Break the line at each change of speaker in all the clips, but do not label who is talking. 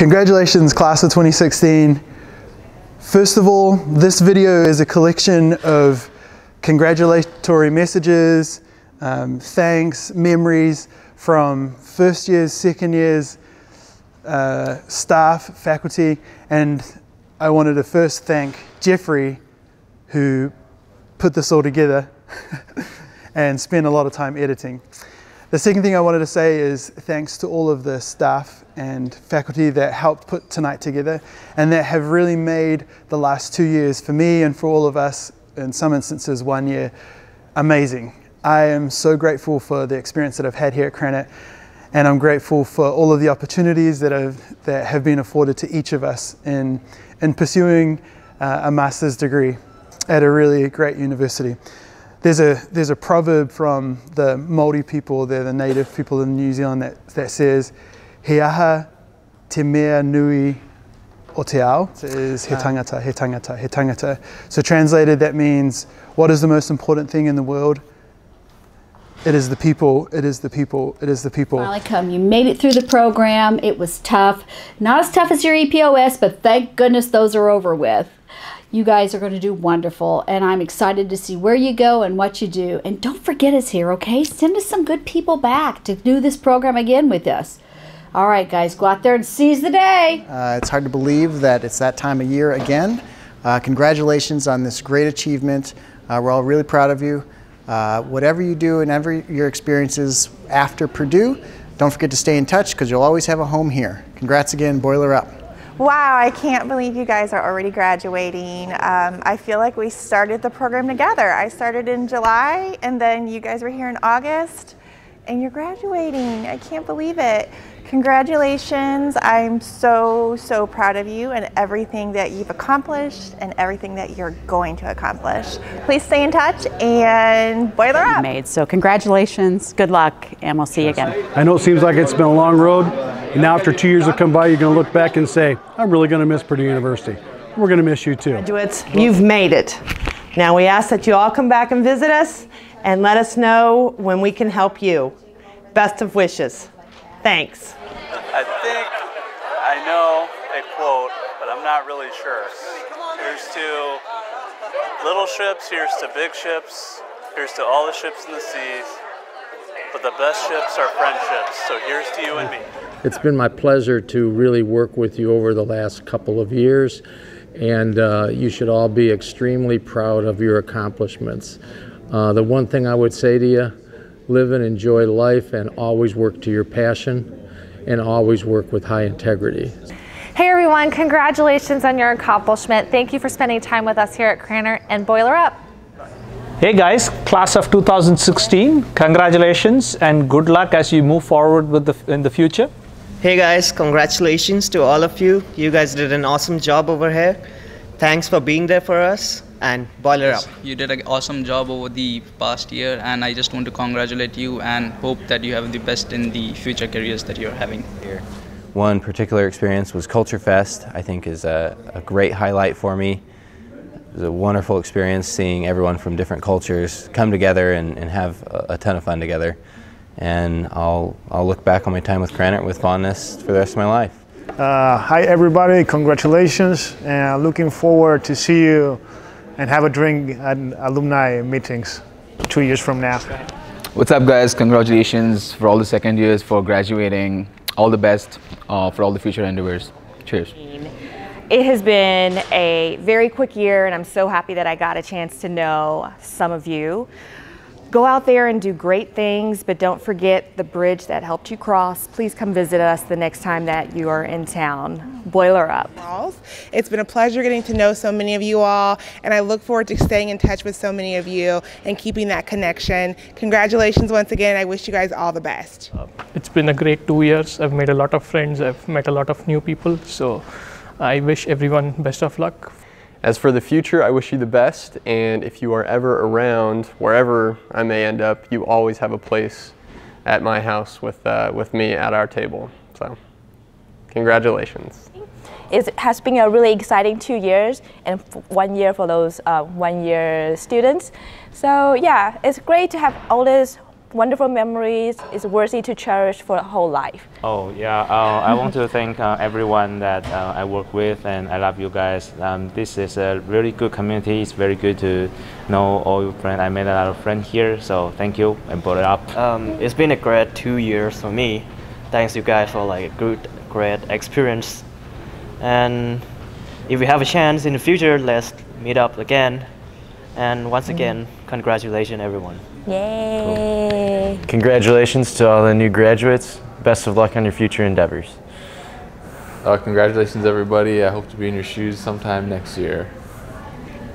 Congratulations, class of 2016. First of all, this video is a collection of congratulatory messages, um, thanks, memories from first years, second years, uh, staff, faculty, and I wanted to first thank Jeffery, who put this all together and spent a lot of time editing. The second thing I wanted to say is thanks to all of the staff and faculty that helped put tonight together and that have really made the last two years for me and for all of us, in some instances one year, amazing. I am so grateful for the experience that I've had here at Krannert and I'm grateful for all of the opportunities that have, that have been afforded to each of us in, in pursuing uh, a master's degree at a really great university. There's a, there's a proverb from the Māori people, they're the native people in New Zealand, that, that says, He aha te mea nui o te ao, is he tangata, he tangata, he tangata. So translated, that means, what is the most important thing in the world? It is the people, it is the people, it is the people.
Finally come. You made it through the program. It was tough. Not as tough as your EPOS, but thank goodness those are over with. You guys are going to do wonderful, and I'm excited to see where you go and what you do. And don't forget us here, okay? Send us some good people back to do this program again with us. All right, guys, go out there and seize the day.
Uh, it's hard to believe that it's that time of year again. Uh, congratulations on this great achievement. Uh, we're all really proud of you. Uh, whatever you do and every your experiences after Purdue, don't forget to stay in touch because you'll always have a home here. Congrats again, Boiler Up.
Wow, I can't believe you guys are already graduating. Um, I feel like we started the program together. I started in July and then you guys were here in August and you're graduating. I can't believe it. Congratulations. I'm so, so proud of you and everything that you've accomplished and everything that you're going to accomplish. Please stay in touch and boiler up.
Made. So congratulations, good luck, and we'll see you again.
I know it seems like it's been a long road. And now after two years have come by, you're going to look back and say, I'm really going to miss Purdue University. We're going to miss you too.
Graduates, you've made it. Now we ask that you all come back and visit us and let us know when we can help you. Best of wishes. Thanks.
I think I know a quote, but I'm not really sure. Here's to little ships, here's to big ships, here's to all the ships in the seas. But the best ships are friendships. So here's to you and me.
It's been my pleasure to really work with you over the last couple of years, and uh, you should all be extremely proud of your accomplishments. Uh, the one thing I would say to you live and enjoy life and always work to your passion and always work with high integrity.
Hey everyone, congratulations on your accomplishment. Thank you for spending time with us here at Krannert and Boiler Up.
Hey guys, class of 2016, congratulations and good luck as you move forward with the, in the future.
Hey guys, congratulations to all of you. You guys did an awesome job over here. Thanks for being there for us and boiler up.
You did an awesome job over the past year and I just want to congratulate you and hope that you have the best in the future careers that you're having here.
One particular experience was Culture Fest, I think is a, a great highlight for me. It was a wonderful experience seeing everyone from different cultures come together and, and have a, a, ton of fun together. And I'll, I'll look back on my time with Krannert with fondness for the rest of my life.
Uh, hi everybody, congratulations and looking forward to see you and have a drink at alumni meetings two years from now.
What's up guys, congratulations for all the second years for graduating. All the best uh, for all the future endeavors. Cheers.
It has been a very quick year and I'm so happy that I got a chance to know some of you. Go out there and do great things, but don't forget the bridge that helped you cross. Please come visit us the next time that you are in town. Boiler up.
It's been a pleasure getting to know so many of you all, and I look forward to staying in touch with so many of you and keeping that connection. Congratulations once again. I wish you guys all the best.
Uh, it's been a great two years. I've made a lot of friends. I've met a lot of new people. So I wish everyone best of luck.
As for the future, I wish you the best, and if you are ever around, wherever I may end up, you always have a place at my house with, uh, with me at our table. So, congratulations.
It has been a really exciting two years and one year for those uh, one year students. So yeah, it's great to have all these wonderful memories. is worthy to cherish for a whole life.
Oh yeah, uh, I want to thank uh, everyone that uh, I work with, and I love you guys. Um, this is a really good community. It's very good to know all your friends. I made a lot of friends here, so thank you and brought it up.
Um, it's been a great two years for me. Thanks you guys for like a good, great experience. And if we have a chance in the future, let's meet up again. And once again, congratulations everyone.
Yay!
Congratulations to all the new graduates. Best of luck on your future endeavors.
Uh, congratulations, everybody. I hope to be in your shoes sometime next year.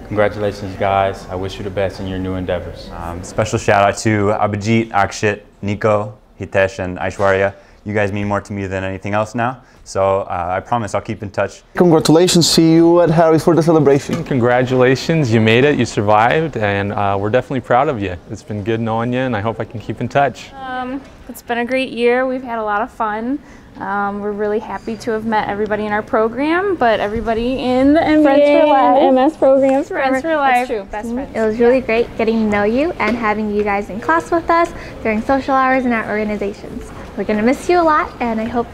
Congratulations, guys. I wish you the best in your new endeavors.
Um, special shout out to Abhijit, Akshit, Nico, Hitesh, and Aishwarya. You guys mean more to me than anything else now. So uh, I promise I'll keep in touch.
Congratulations, see you at Harry's for the celebration.
Congratulations, you made it, you survived, and uh, we're definitely proud of you. It's been good knowing you, and I hope I can keep in touch.
Um, it's been a great year. We've had a lot of fun. Um, we're really happy to have met everybody in our program, but everybody in the MBA
Friends for life.
MS programs
Friends
forever.
for life.
That's true, best friends.
It was really great getting to know you and having you guys in class with us during social hours in our organizations. We're going to miss you a lot, and I hope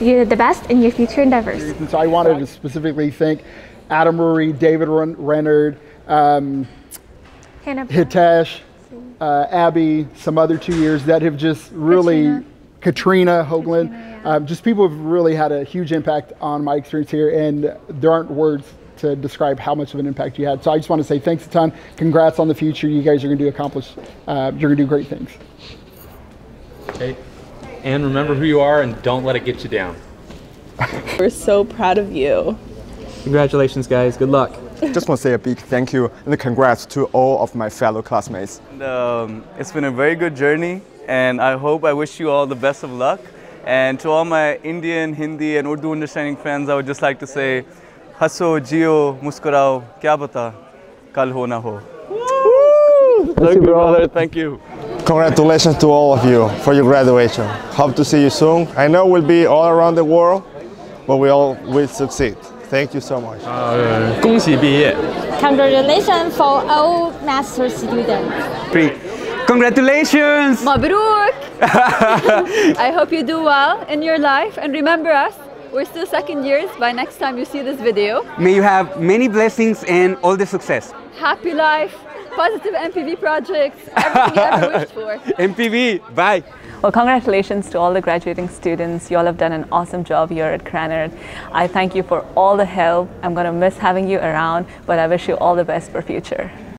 you did the best in your future endeavors.
And so I wanted to specifically thank Adam Murray, David Ren- Renard, um,
Hannah
Hitesh, uh, Abby, some other two years that have just really, Katrina, Hoagland, um, just people have really had a huge impact on my experience here, and there aren't words to describe how much of an impact you had. So I just want to say thanks a ton. Congrats on the future. You guys are going to do accomplish. Uh, you're going to do great things.
Okay. And remember who you are and don't let it get you down.
We're so proud of you.
Congratulations, guys. Good luck.
Just want to say a big thank you and congrats to all of my fellow classmates.
And, um, it's been a very good journey, and I hope I wish you all the best of luck. And to all my Indian, Hindi, and Urdu understanding friends, I would just like to say, haso, jio, muskurao, kya bata, kal ho na ho.
Thank you,
brother. Thank you.
Congratulations to all of you for your graduation. Hope to see you soon. I know we'll be all around the world, but we all will succeed. Thank you so much.
恭喜毕业。
Congratulations for all master students.
Congratulations!
Mabruk!
I hope you do well in your life and remember us. We're still second years by next time you see this video.
May you have many blessings and all the success.
Happy life, Positive NPV projects, everything you ever wished for.
NPV, bye.
Well, congratulations to all the graduating students. You all have done an awesome job here at Krannert. I thank you for all the help. I'm going to miss having you around, but I wish you all the best for future.